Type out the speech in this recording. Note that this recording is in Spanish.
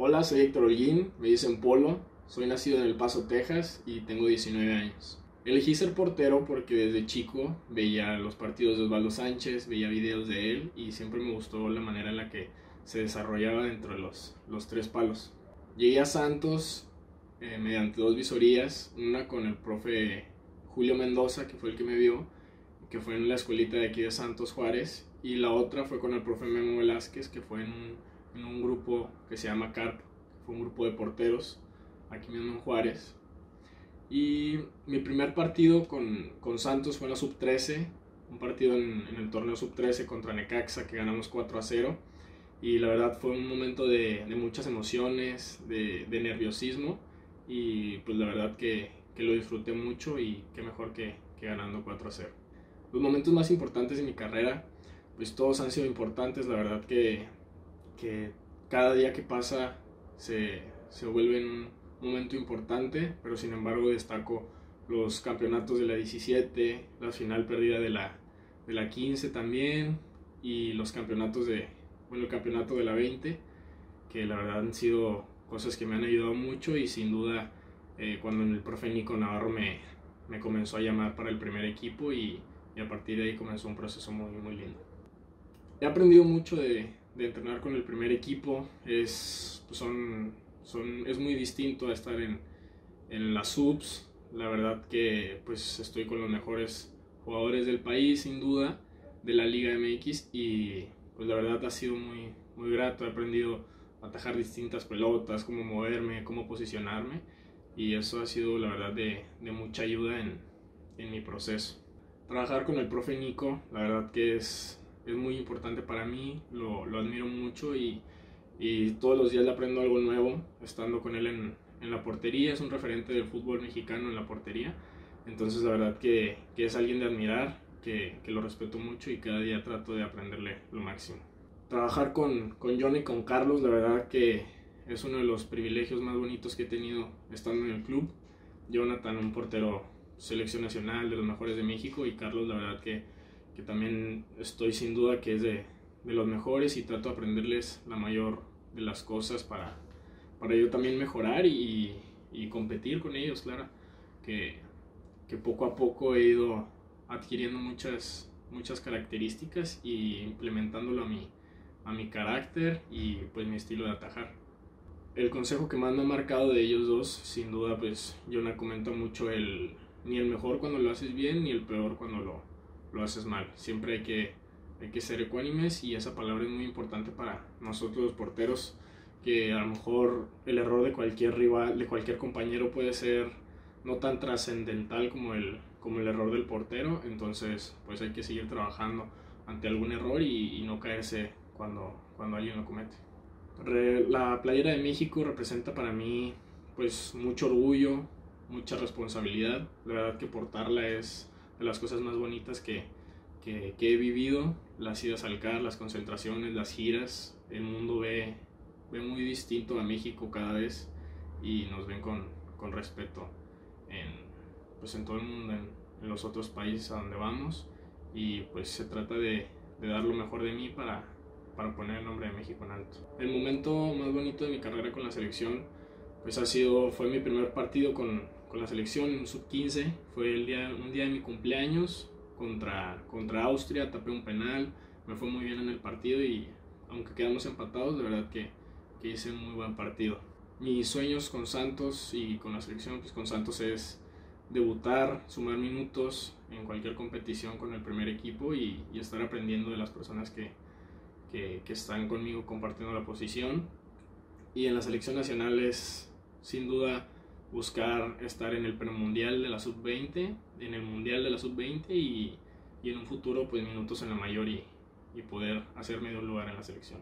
Hola, soy Héctor Holguín, me dicen Polo, soy nacido en El Paso, Texas y tengo 19 años. Elegí ser portero porque desde chico veía los partidos de Osvaldo Sánchez, veía videos de él y siempre me gustó la manera en la que se desarrollaba dentro de los, los tres palos. Llegué a Santos eh, mediante dos visorías, una con el profe Julio Mendoza, que fue el que me vio, que fue en la escuelita de aquí de Santos Juárez, y la otra fue con el profe Memo Velázquez, que fue en en un grupo que se llama CARP, fue un grupo de porteros aquí mismo en Juárez. Y mi primer partido con, con Santos fue en la sub-13, un partido en, el torneo sub-13 contra Necaxa que ganamos 4 a 0. Y la verdad fue un momento de, de muchas emociones, de, de, nerviosismo. Y pues la verdad que, que, lo disfruté mucho y qué mejor que, que ganando 4 a 0. Los momentos más importantes de mi carrera, pues todos han sido importantes. La verdad que, que cada día que pasa se, se vuelven momento importante, pero sin embargo destaco los campeonatos de la 17, la final perdida de la, de la 15 también, y los campeonatos de, bueno, el campeonato de la 20, que la verdad han sido cosas que me han ayudado mucho y sin duda eh, cuando el profe Nico Navarro me, me, comenzó a llamar para el primer equipo y, y, a partir de ahí comenzó un proceso muy, muy lindo. He aprendido mucho de, de entrenar con el primer equipo, es, pues son son, es muy distinto a estar en, en las subs. La verdad que pues estoy con los mejores jugadores del país, sin duda, de la Liga MX y pues la verdad ha sido muy, muy grato. He aprendido a atajar distintas pelotas, cómo moverme, cómo posicionarme y eso ha sido la verdad de, de mucha ayuda en, en, mi proceso. Trabajar con el profe Nico, la verdad que es, es muy importante para mí, lo, lo admiro mucho y y todos los días le aprendo algo nuevo estando con él en, en, la portería. Es un referente del fútbol mexicano en la portería. Entonces la verdad que, que es alguien de admirar, que, que, lo respeto mucho y cada día trato de aprenderle lo máximo. Trabajar con, con John y con Carlos, la verdad que es uno de los privilegios más bonitos que he tenido estando en el club. Jonathan, un portero selección nacional de los mejores de México y Carlos, la verdad que, que también estoy sin duda que es de, de los mejores y trato de aprenderles la mayor de las cosas para, para yo también mejorar y, y competir con ellos, claro. Que, que, poco a poco he ido adquiriendo muchas, muchas características y implementándolo a mi, a mi carácter y pues mi estilo de atajar. El consejo que más me ha marcado de ellos dos, sin duda, pues yo no comento mucho el ni el mejor cuando lo haces bien ni el peor cuando lo, lo haces mal. Siempre hay que hay que ser ecuánimes y esa palabra es muy importante para nosotros los porteros que a lo mejor el error de cualquier rival, de cualquier compañero puede ser no tan trascendental como el, como el error del portero, entonces pues hay que seguir trabajando ante algún error y, no caerse cuando, cuando alguien lo comete. La playera de México representa para mí pues mucho orgullo, mucha responsabilidad, la verdad que portarla es de las cosas más bonitas que, que, que, he vivido, las idas al CAR, las concentraciones, las giras, el mundo ve, ve muy distinto a México cada vez y nos ven con, con respeto en, pues en todo el mundo, en, en, los otros países a donde vamos y pues se trata de, de dar lo mejor de mí para, para poner el nombre de México en alto. El momento más bonito de mi carrera con la selección pues ha sido, fue mi primer partido con, con la selección en sub-15, fue el día, un día de mi cumpleaños, contra, contra Austria, tapé un penal, me fue muy bien en el partido y aunque quedamos empatados, de verdad que, que hice un muy buen partido. Mis sueños con Santos y con la selección, pues con Santos es debutar, sumar minutos en cualquier competición con el primer equipo y, y estar aprendiendo de las personas que, que, que, están conmigo compartiendo la posición. Y en la selección nacional es sin duda buscar estar en el premundial de la sub-20, en el mundial de la sub-20 y, y, en un futuro pues minutos en la mayor y, y poder hacer medio lugar en la selección.